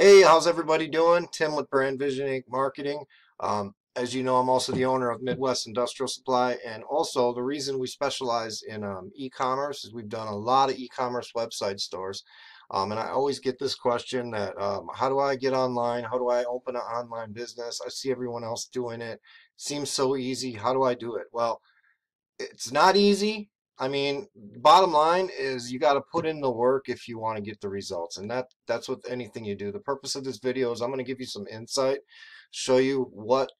Hey, how's everybody doing? Tim with Brand Vision Inc. Marketing. Um, as you know, I'm also the owner of Midwest Industrial Supply, and also the reason we specialize in um, e-commerce is we've done a lot of e-commerce website stores. Um, and I always get this question that um, how do I get online? How do I open an online business? I see everyone else doing it. Seems so easy. How do I do it? Well, it's not easy. I mean, bottom line is you got to put in the work if you want to get the results. And that that's with anything you do. The purpose of this video is I'm going to give you some insight, show you what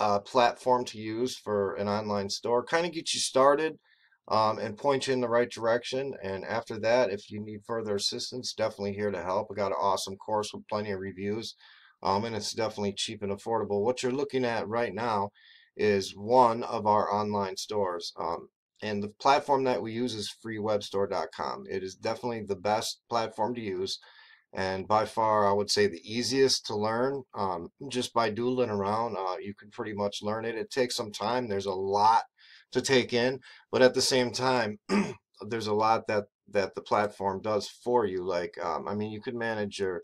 uh, platform to use for an online store, kind of get you started um, and point you in the right direction. And after that, if you need further assistance, definitely here to help. I got an awesome course with plenty of reviews. Um, and it's definitely cheap and affordable. What you're looking at right now is one of our online stores. Um, and the platform that we use is freewebstore.com. It is definitely the best platform to use and by far I would say the easiest to learn um, just by doodling around uh, you can pretty much learn it it takes some time there's a lot to take in but at the same time there's a lot that that the platform does for you like um, I mean you can manage your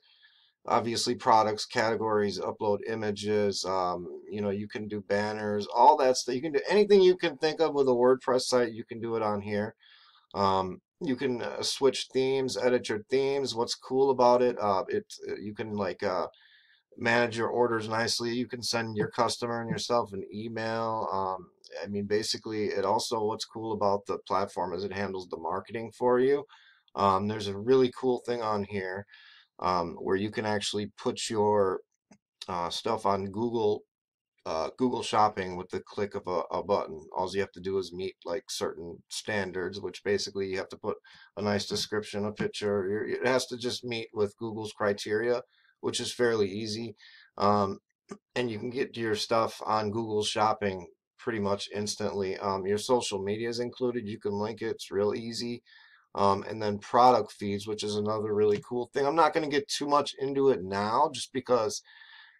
obviously products categories upload images um, you know you can do banners all that stuff you can do anything you can think of with a WordPress site you can do it on here. Um, you can uh, switch themes edit your themes what's cool about it uh, it uh, you can like uh, manage your orders nicely you can send your customer and yourself an email um, I mean basically it also what's cool about the platform is it handles the marketing for you. Um, there's a really cool thing on here um, where you can actually put your uh, stuff on Google uh, Google Shopping with the click of a, a, button. All you have to do is meet like certain standards, which basically you have to put a nice description, a picture. It has to just meet with Google's criteria, which is fairly easy. Um, and you can get your stuff on Google Shopping pretty much instantly. Um, your social media is included. You can link it. It's real easy um, and then product feeds, which is another really cool thing. I'm not going to get too much into it now just because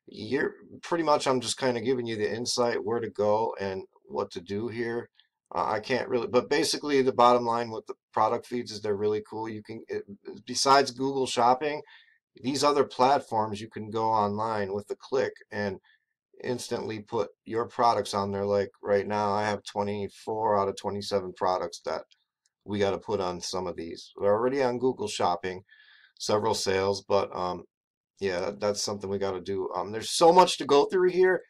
you're pretty much I'm just kind of giving you the insight where to go and what to do here. Uh, I can't really, but basically the bottom line with the product feeds is they're really cool. You can, it, besides Google Shopping, these other platforms you can go online with a click and instantly put your products on there. Like right now, I have 24 out of 27 products that we got to put on some of these. We're already on Google Shopping, several sales, but um, yeah, that's something we got to do. Um, there's so much to go through here.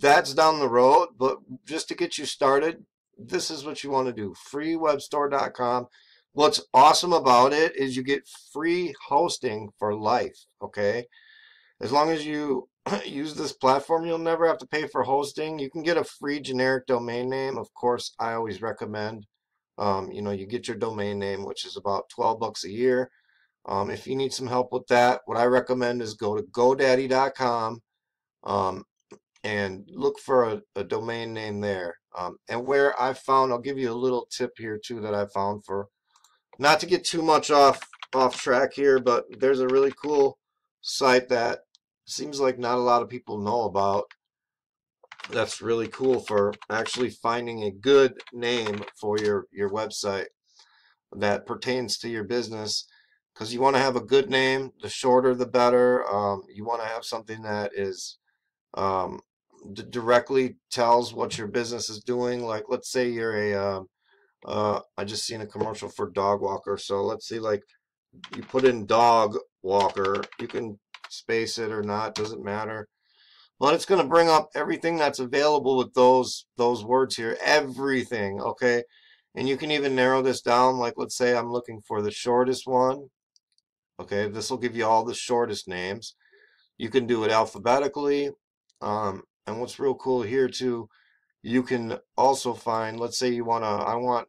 That's down the road, but just to get you started, this is what you want to do. Freewebstore.com. What's awesome about it is you get free hosting for life, okay? As long as you use this platform, you'll never have to pay for hosting. You can get a free generic domain name. Of course, I always recommend um, you know, you get your domain name, which is about 12 bucks a year. Um, if you need some help with that, what I recommend is go to GoDaddy.com um, and look for a, a, domain name there. Um, and where I found, I'll give you a little tip here too that I found for, not to get too much off off track here, but there's a really cool site that seems like not a lot of people know about that's really cool for actually finding a good name for your your website that pertains to your business because you want to have a good name the shorter the better um, you want to have something that is um, directly tells what your business is doing like let's say you're a uh, uh, I just seen a commercial for dog walker so let's see like you put in dog walker you can space it or not doesn't matter but it's going to bring up everything that's available with those those words here everything okay? And you can even narrow this down like let's say I'm looking for the shortest one okay? This will give you all the shortest names. You can do it alphabetically um, and what's real cool here too you can also find let's say you want to I want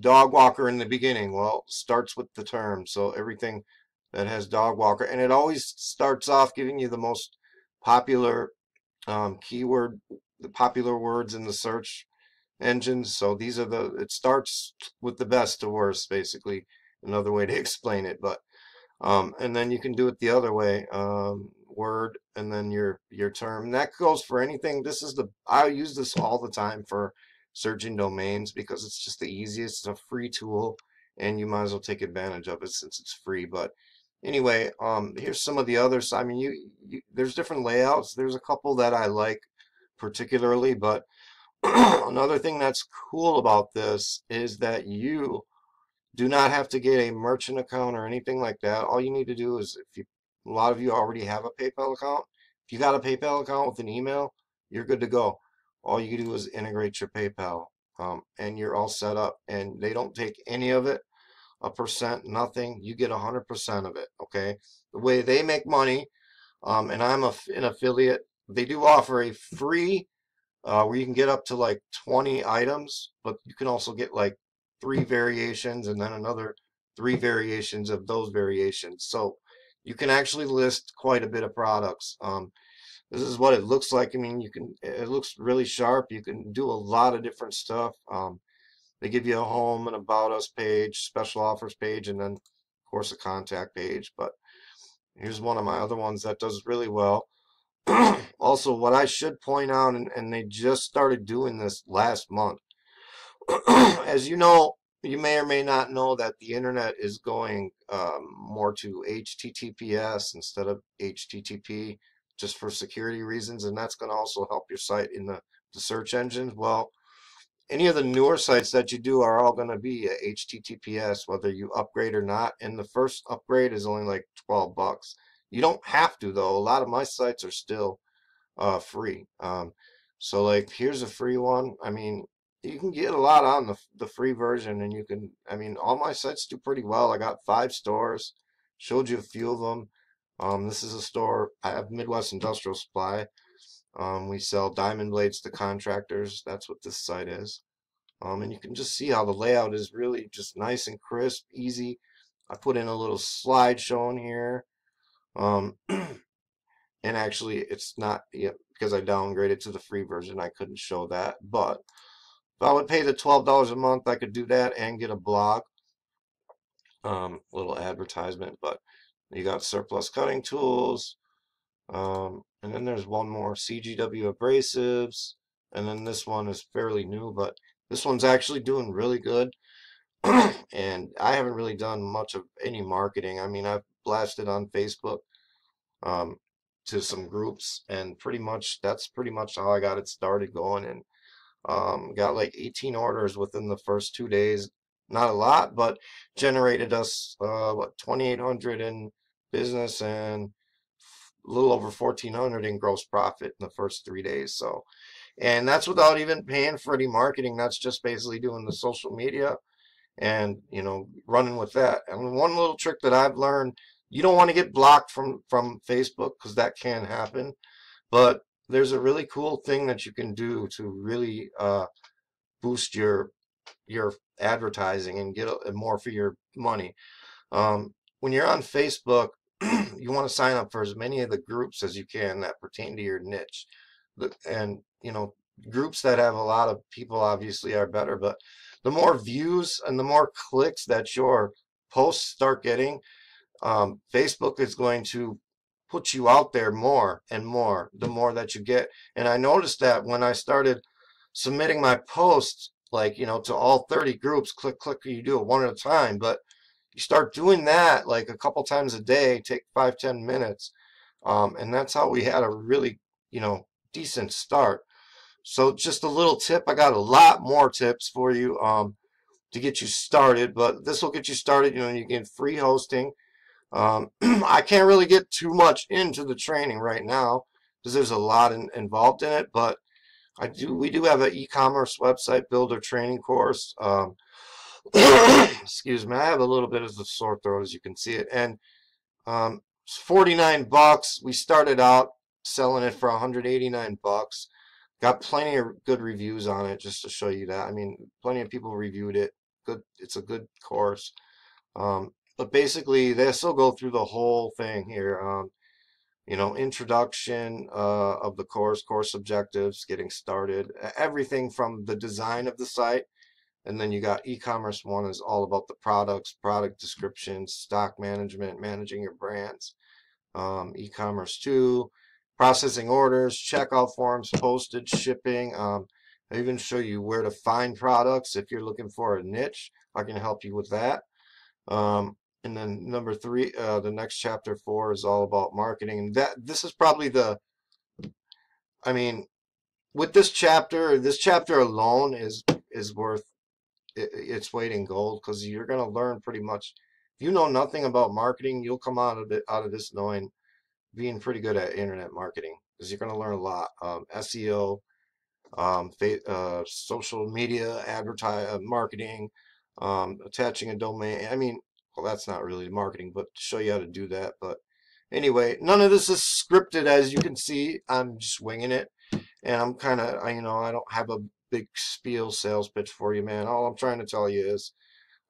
dog walker in the beginning. Well starts with the term so everything that has dog walker and it always starts off giving you the most popular um, keyword, the popular words in the search engines. So these are the, it starts with the best to worst, basically, another way to explain it. But, um, and then you can do it the other way, um, word and then your, your term. And that goes for anything. This is the, I use this all the time for searching domains because it's just the easiest. It's a free tool and you might as well take advantage of it since it's free. But anyway, um, here's some of the others. I mean, you, you there's different layouts. There's a couple that I like particularly, but another thing that's cool about this is that you do not have to get a merchant account or anything like that. All you need to do is if you a lot of you already have a PayPal account. If you got a PayPal account with an email, you're good to go. All you do is integrate your PayPal um, and you're all set up and they don't take any of it a percent, nothing. You get a hundred percent of it. Okay. The way they make money, um, and I'm a, an affiliate. They do offer a free uh, where you can get up to like 20 items, but you can also get like three variations and then another three variations of those variations. So you can actually list quite a bit of products. Um, this is what it looks like. I mean, you can. It looks really sharp. You can do a lot of different stuff. Um, they give you a home and about us page, special offers page, and then of course a contact page. But here's one of my other ones that does really well. also, what I should point out, and, and they just started doing this last month. As you know, you may or may not know that the internet is going um, more to HTTPS instead of HTTP just for security reasons, and that's going to also help your site in the, the search engines. Well, any of the newer sites that you do are all going to be HTTPS, whether you upgrade or not. And the first upgrade is only like 12 bucks. You don't have to though. A lot of my sites are still uh, free. Um, so like here's a free one. I mean, you can get a lot on the the free version, and you can. I mean, all my sites do pretty well. I got five stores. Showed you a few of them. Um, this is a store. I have Midwest Industrial Supply. Um, we sell diamond blades to contractors. That's what this site is. Um, and you can just see how the layout is really just nice and crisp, easy. I put in a little slide showing here. Um, and actually, it's not because I downgraded to the free version. I couldn't show that. But if I would pay the $12 a month, I could do that and get a blog. Um, little advertisement. But you got surplus cutting tools. Um, and then there's one more CGW abrasives. And then this one is fairly new, but this one's actually doing really good. and I haven't really done much of any marketing. I mean, I've blasted on Facebook um, to some groups, and pretty much that's pretty much how I got it started going. And um, got like 18 orders within the first two days. Not a lot, but generated us uh, what 2,800 in business and a little over 1400 in gross profit in the first three days so and that's without even paying for any marketing that's just basically doing the social media and you know running with that and one little trick that i've learned you don't want to get blocked from from facebook because that can happen but there's a really cool thing that you can do to really uh, boost your your advertising and get a, more for your money um, when you're on facebook you want to sign up for as many of the groups as you can that pertain to your niche. And, you know, groups that have a lot of people obviously are better, but the more views and the more clicks that your posts start getting, um, Facebook is going to put you out there more and more the more that you get. And I noticed that when I started submitting my posts, like, you know, to all 30 groups, click, click, you do it one at a time. But you start doing that like a couple times a day, take five, ten minutes. Um, and that's how we had a really, you know, decent start. So just a little tip. I got a lot more tips for you um, to get you started, but this will get you started. You know, you get free hosting. Um, I can't really get too much into the training right now because there's a lot in, involved in it, but I do. We do have an e-commerce website builder training course. Um, excuse me, I have a little bit of a sore throat as you can see it. And um, 49 bucks. We started out selling it for 189 bucks. Got plenty of good reviews on it just to show you that. I mean, plenty of people reviewed it. Good, it's a good course. Um, but basically, they still go through the whole thing here. Um, you know, introduction uh, of the course, course objectives, getting started, everything from the design of the site and then you got e-commerce one is all about the products, product descriptions, stock management, managing your brands. Um, e-commerce two, processing orders, checkout forms, postage, shipping. Um, I even show you where to find products if you're looking for a niche. I can help you with that. Um, and then number three, uh, the next chapter four is all about marketing. And that this is probably the, I mean, with this chapter, this chapter alone is is worth it, its weight in gold because you're going to learn pretty much. If you know nothing about marketing, you'll come out of it out of this knowing being pretty good at internet marketing because you're going to learn a lot. Um, SEO, um, uh, social media, advertise, uh, marketing, um, attaching a domain. I mean, well, that's not really marketing, but to show you how to do that. But anyway, none of this is scripted, as you can see. I'm just winging it, and I'm kind of, you know, I don't have a big spiel sales pitch for you, man. All I'm trying to tell you is,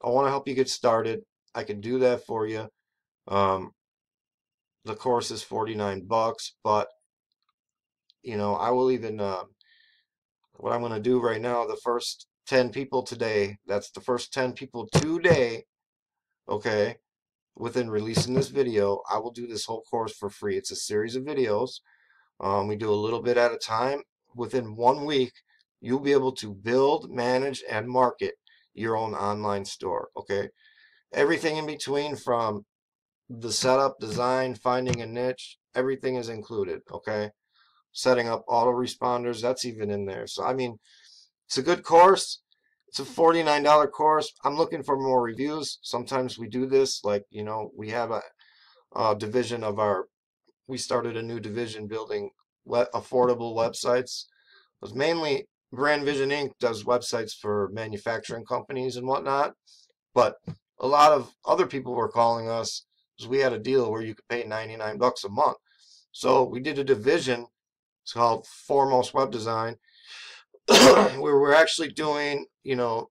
I want to help you get started. I can do that for you. Um, the course is 49 bucks, but you know, I will even. Uh, what I'm going to do right now, the first 10 people today, that's the first 10 people today okay, within releasing this video, I will do this whole course for free. It's a series of videos. Um, we do a little bit at a time. Within one week, you'll be able to build, manage, and market your own online store, okay? Everything in between from the setup, design, finding a niche, everything is included, okay? Setting up autoresponders, that's even in there. So, I mean, it's a good course. It's a $49 course. I'm looking for more reviews. Sometimes we do this, like, you know, we have a, a division of our, we started a new division building affordable websites. It was mainly Brand Vision Inc. does websites for manufacturing companies and whatnot. But a lot of other people were calling us because we had a deal where you could pay 99 bucks a month. So we did a division. It's called Foremost Web Design. where we're actually doing, you know,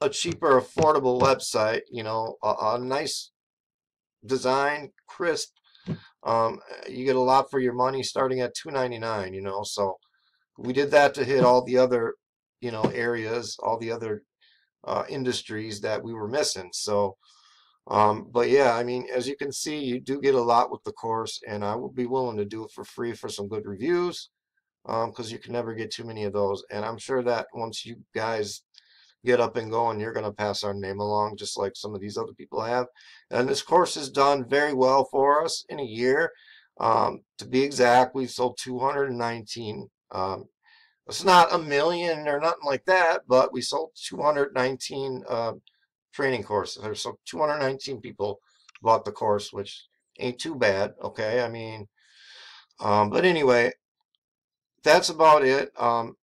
a cheaper, affordable website, you know, a, a nice design, crisp. Um, you get a lot for your money starting at $2.99, you know, so we did that to hit all the other, you know, areas, all the other uh, industries that we were missing. So, um, but yeah, I mean, as you can see, you do get a lot with the course, and I would be willing to do it for free for some good reviews because um, you can never get too many of those. And I'm sure that once you guys get up and going, you're going to pass our name along just like some of these other people have. And this course has done very well for us in a year. Um, to be exact, we've sold 219. Um, it's not a million or nothing like that, but we sold 219 uh, training courses. So 219 people bought the course, which ain't too bad. Okay, I mean, um, but anyway, that's about it. Um,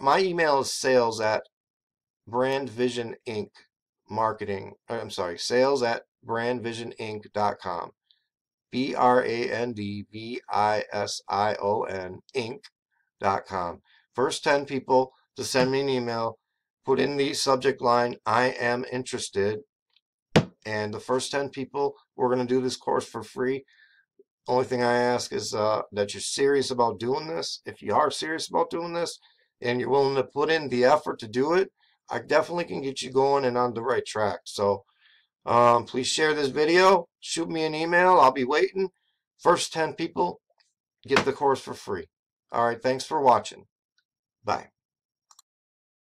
my email is sales at Brand Vision Inc. Marketing. Uh, I'm sorry, sales at brandvisioninc.com. B R A N D V I S I O N Inc.com. First 10 people to send me an email, put in the subject line, I am interested. And the first 10 people, we're going to do this course for free. Only thing I ask is uh, that you're serious about doing this. If you are serious about doing this and you're willing to put in the effort to do it, I definitely can get you going and on the right track. So um, please share this video. Shoot me an email. I'll be waiting. First 10 people get the course for free. All right. Thanks for watching. Bye.